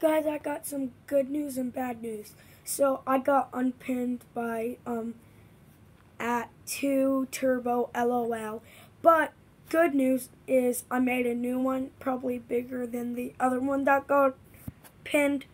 guys, I got some good news and bad news. So I got unpinned by um at two turbo lol. But good news is I made a new one, probably bigger than the other one that got pinned.